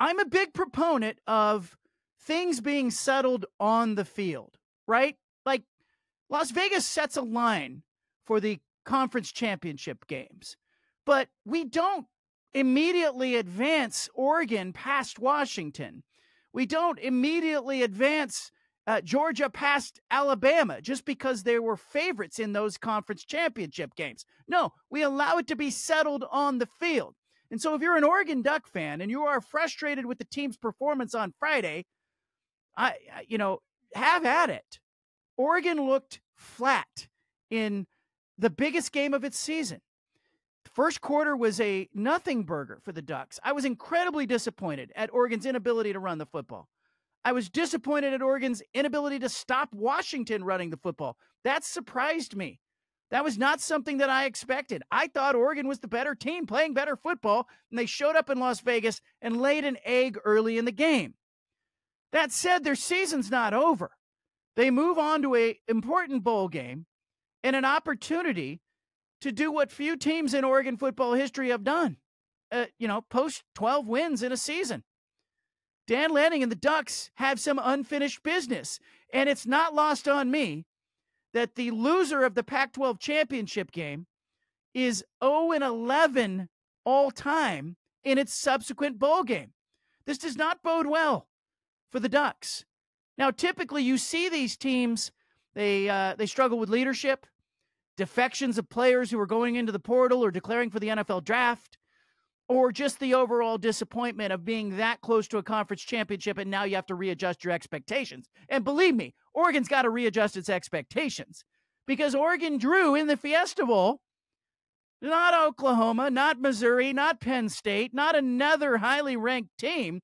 I'm a big proponent of things being settled on the field, right? Like Las Vegas sets a line for the conference championship games, but we don't immediately advance Oregon past Washington. We don't immediately advance uh, Georgia past Alabama just because they were favorites in those conference championship games. No, we allow it to be settled on the field. And so if you're an Oregon Duck fan and you are frustrated with the team's performance on Friday, I you know, have at it. Oregon looked flat in the biggest game of its season. The first quarter was a nothing burger for the Ducks. I was incredibly disappointed at Oregon's inability to run the football. I was disappointed at Oregon's inability to stop Washington running the football. That surprised me. That was not something that I expected. I thought Oregon was the better team playing better football, and they showed up in Las Vegas and laid an egg early in the game. That said, their season's not over. They move on to a important bowl game and an opportunity to do what few teams in Oregon football history have done. Uh, you know, post 12 wins in a season. Dan Lanning and the Ducks have some unfinished business, and it's not lost on me that the loser of the Pac 12 championship game is 0 11 all time in its subsequent bowl game. This does not bode well for the Ducks. Now, typically, you see these teams they uh, they struggle with leadership, defections of players who are going into the portal or declaring for the NFL draft, or just the overall disappointment of being that close to a conference championship and now you have to readjust your expectations. And believe me, Oregon's got to readjust its expectations because Oregon drew in the Fiesta Bowl not Oklahoma, not Missouri, not Penn State, not another highly ranked team.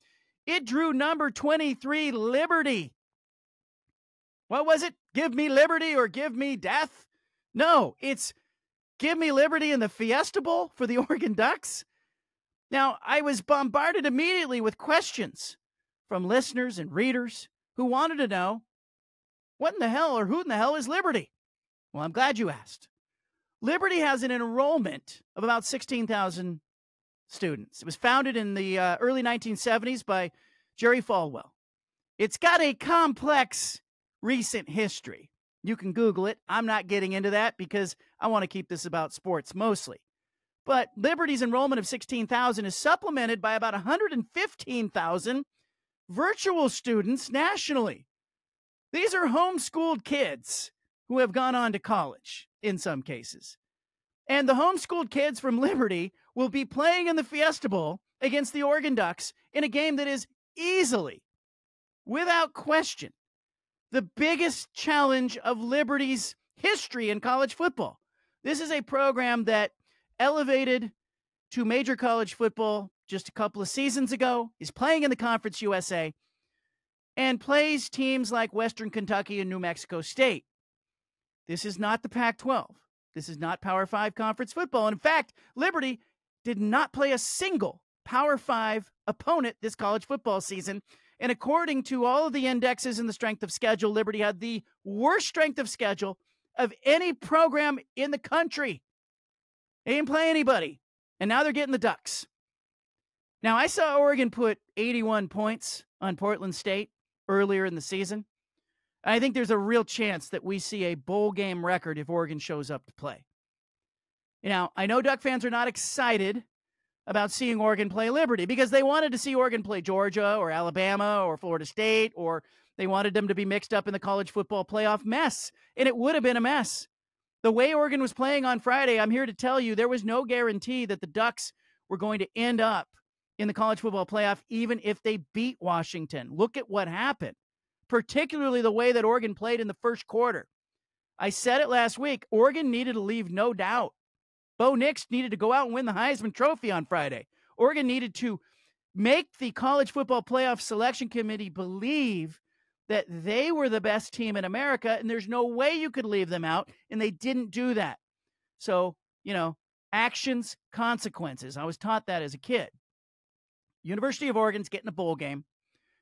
It drew number 23, Liberty. What was it? Give me liberty or give me death? No, it's give me liberty in the Fiesta Bowl for the Oregon Ducks. Now, I was bombarded immediately with questions from listeners and readers who wanted to know what in the hell or who in the hell is Liberty? Well, I'm glad you asked. Liberty has an enrollment of about 16,000 students. It was founded in the uh, early 1970s by Jerry Falwell. It's got a complex recent history. You can Google it. I'm not getting into that because I want to keep this about sports mostly. But Liberty's enrollment of 16,000 is supplemented by about 115,000 virtual students nationally. These are homeschooled kids who have gone on to college in some cases. And the homeschooled kids from Liberty will be playing in the Fiesta Bowl against the Oregon Ducks in a game that is easily, without question, the biggest challenge of Liberty's history in college football. This is a program that elevated to major college football just a couple of seasons ago, is playing in the Conference USA, and plays teams like Western Kentucky and New Mexico State. This is not the Pac 12. This is not Power 5 conference football. And in fact, Liberty did not play a single Power 5 opponent this college football season. And according to all of the indexes and the strength of schedule, Liberty had the worst strength of schedule of any program in the country. They didn't play anybody. And now they're getting the Ducks. Now, I saw Oregon put 81 points on Portland State earlier in the season. I think there's a real chance that we see a bowl game record if Oregon shows up to play. Now, I know Duck fans are not excited about seeing Oregon play Liberty because they wanted to see Oregon play Georgia or Alabama or Florida State, or they wanted them to be mixed up in the college football playoff mess. And it would have been a mess. The way Oregon was playing on Friday, I'm here to tell you there was no guarantee that the Ducks were going to end up in the college football playoff, even if they beat Washington. Look at what happened, particularly the way that Oregon played in the first quarter. I said it last week Oregon needed to leave no doubt. Bo Nix needed to go out and win the Heisman Trophy on Friday. Oregon needed to make the college football playoff selection committee believe that they were the best team in America, and there's no way you could leave them out, and they didn't do that. So, you know, actions, consequences. I was taught that as a kid. University of Oregon's getting a bowl game.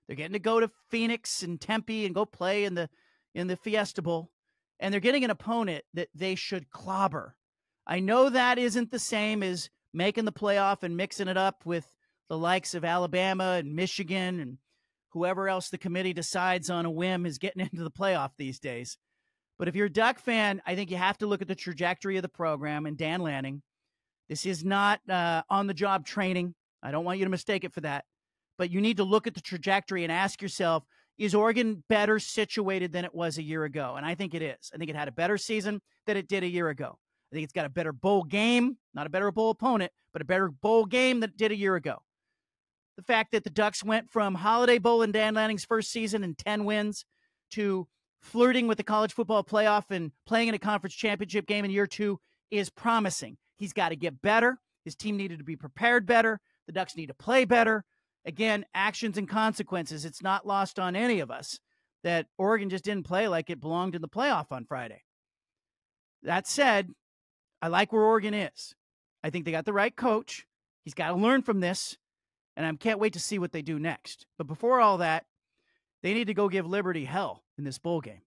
They're getting to go to Phoenix and Tempe and go play in the in the Fiesta Bowl, and they're getting an opponent that they should clobber. I know that isn't the same as making the playoff and mixing it up with the likes of Alabama and Michigan and whoever else the committee decides on a whim is getting into the playoff these days. But if you're a Duck fan, I think you have to look at the trajectory of the program and Dan Lanning. This is not uh, on the job training. I don't want you to mistake it for that. But you need to look at the trajectory and ask yourself is Oregon better situated than it was a year ago? And I think it is. I think it had a better season than it did a year ago. I think it's got a better bowl game, not a better bowl opponent, but a better bowl game than it did a year ago. The fact that the Ducks went from Holiday Bowl in Dan Lanning's first season and 10 wins to flirting with the college football playoff and playing in a conference championship game in year two is promising. He's got to get better. His team needed to be prepared better. The Ducks need to play better. Again, actions and consequences. It's not lost on any of us that Oregon just didn't play like it belonged in the playoff on Friday. That said, I like where Oregon is. I think they got the right coach. He's got to learn from this, and I can't wait to see what they do next. But before all that, they need to go give Liberty hell in this bowl game.